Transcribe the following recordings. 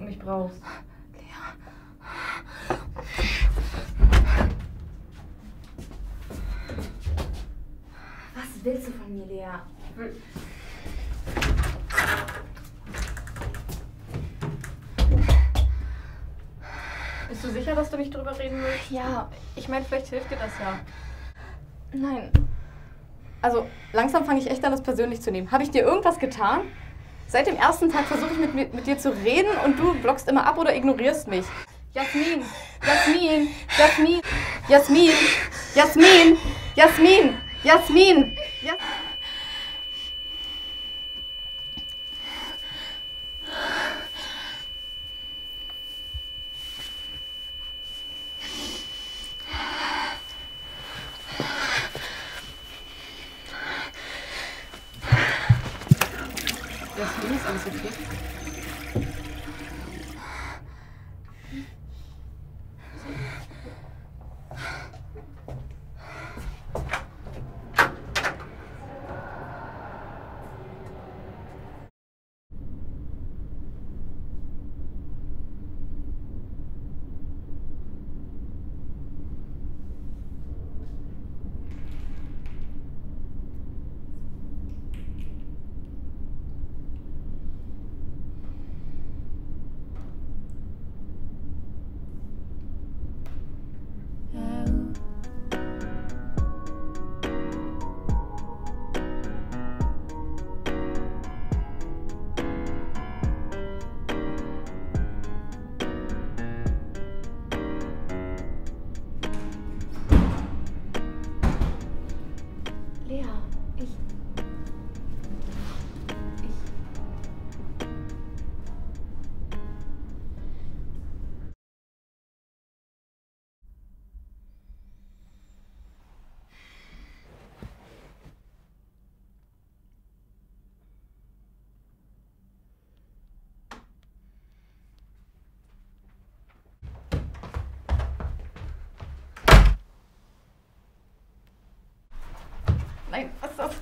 mich brauchst. Was willst du von mir, Lea? Bist du sicher, dass du nicht drüber reden willst? Ja, Ich meine, vielleicht hilft dir das ja. nein. Also, langsam fange ich echt an, das persönlich zu nehmen. Habe ich dir irgendwas getan? Seit dem ersten Tag versuche ich mit, mit, dir zu reden und du blockst immer ab oder ignorierst mich. Jasmin, Jasmin, Jasmin, Jasmin, Jasmin, Jasmin, Jasmin. Jas Jasmin, ist alles okay? Nein, was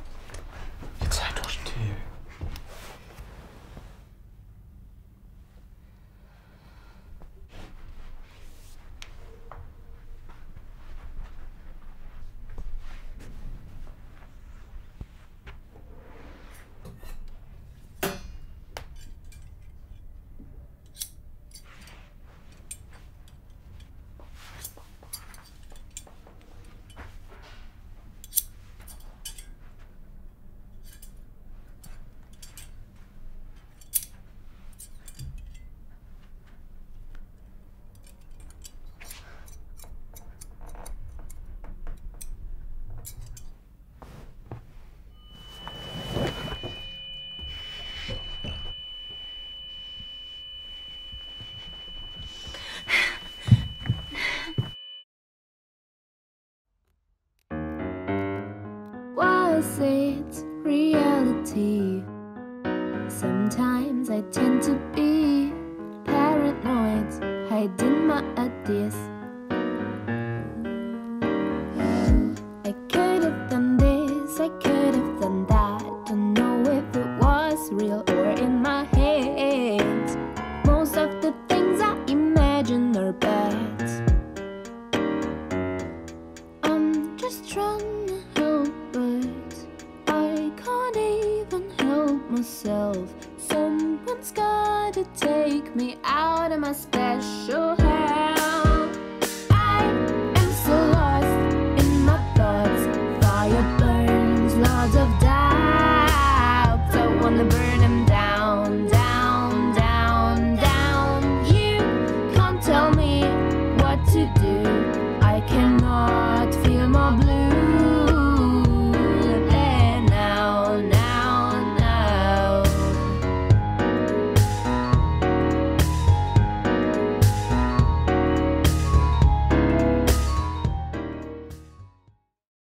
Was it reality? Sometimes I tend to be paranoid, hiding my ideas. Myself. Someone's gotta take me out of my special